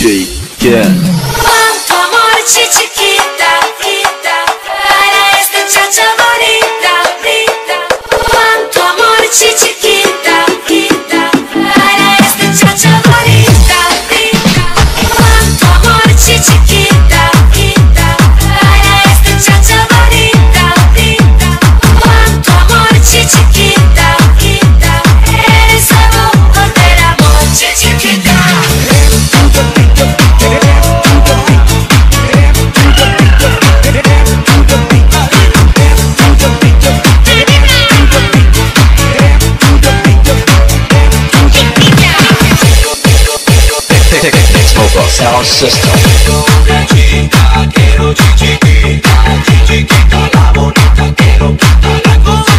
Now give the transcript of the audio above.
DJ Ken. sound system. Quiero chichiquita, chichiquita la bonita, quiero quitarla con